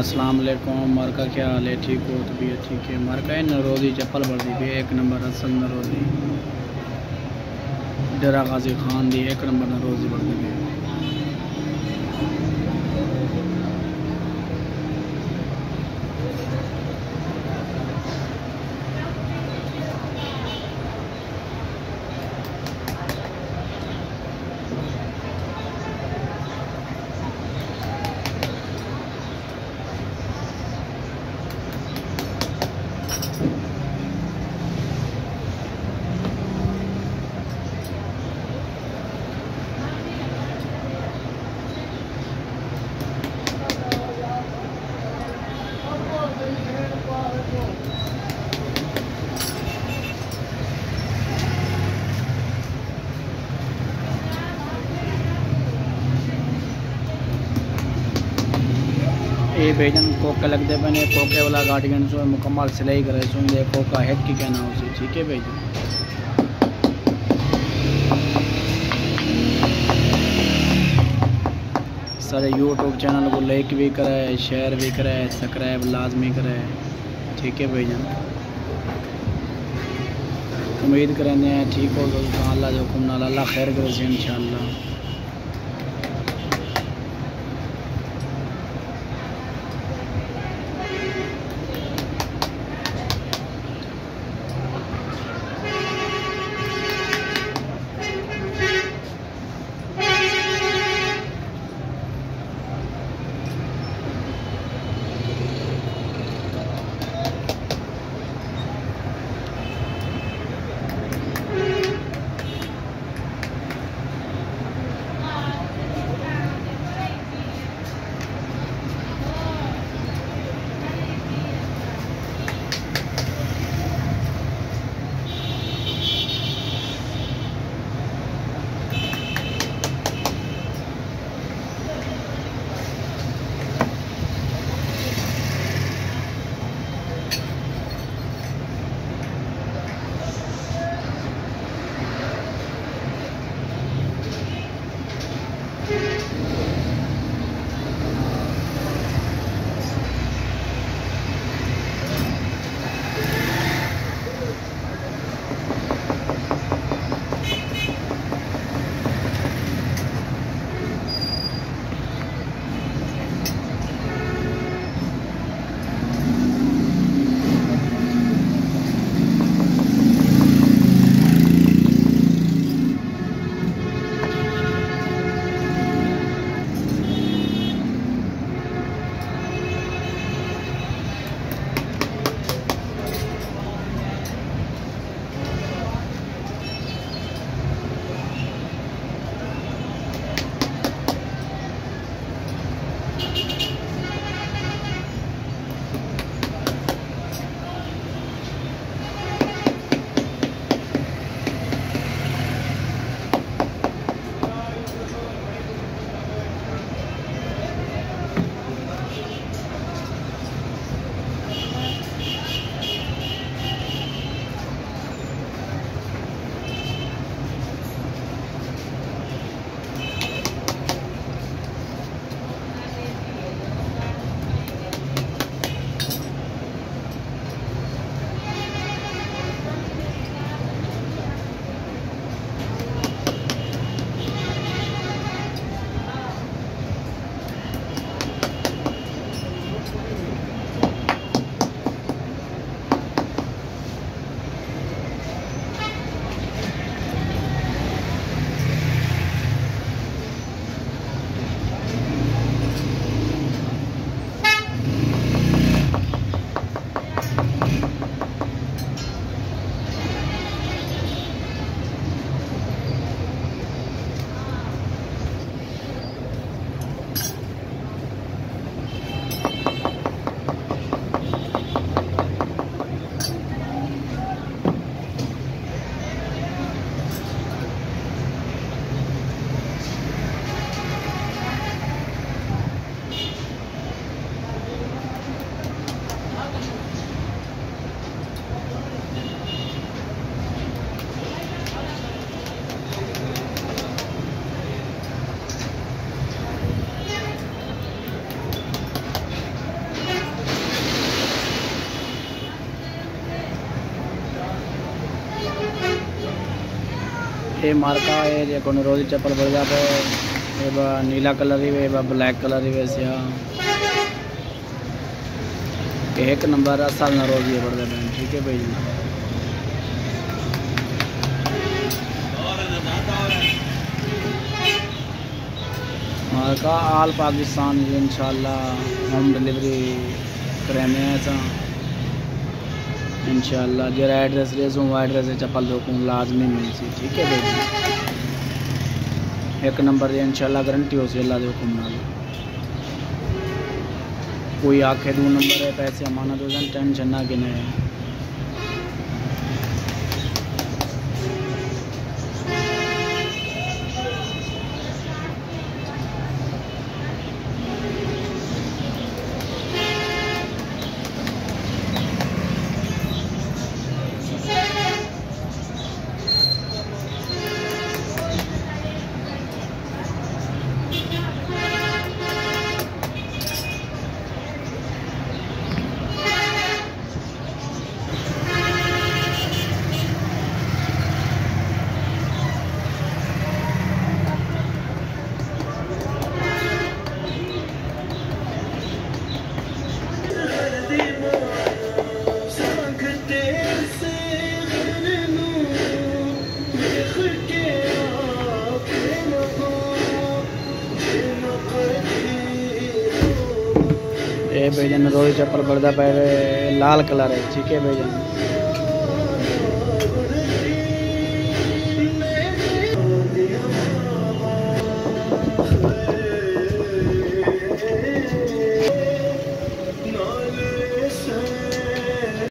السلام علیکم مار کا کیا حال ہے؟ ٹھیک ہو؟ تو بھی ٹھیک ہے؟ مار کا ہے نروزی، چپل بڑھ دی ایک نمبر اصل نروزی۔ ڈرا غازی خان دی، ایک نمبر نروزی بڑھ دی یہ بھیجن کوکے لگتے پہ نے کوکے والا گارڈین سو مکمل سلائی کرے سو یہ کوکا ہیڈ کی کہنا ہو سی ٹھیک ہے بھیجن سارے یوٹیوب چینل کو لائک بھی کرے، شیئر بھی کرے، سبسکرائب لازمی کرے، ٹھیک ہے بھیجن امید کریں ٹھیک ہو اللہ جو حکم نال اللہ خیر کرے سے انشاءاللہ۔ یہ مارکا ہے دیکھو روزی چپل بڑھ جاتا ہے یہ با نیلا کلر ہی با بلیک کلر ہی ایک نمبر اصل نہ روزی بڑھ ہے ٹھیک ہے بھائی مارکا آل پاکستان جی انشاءاللہ ہوم ڈلیوری کریں ایسا انشاءاللہ جرا ایڈریس ریزوں وہ ایڈریس چپل دھوکوں لازمی مل سی ٹھیک ہے دیکھیں ایک نمبر دے انشاءاللہ گارنٹی ہو سی اللہ دے حکم نال کوئی آکھے دو نمبر ہے، پیسے امانت ہو جان ٹینشن نہ گنے۔ ہے بھائی جان روئی چپل بڑھتا پہ لال کلر ہے ٹھیک ہے بھائی جان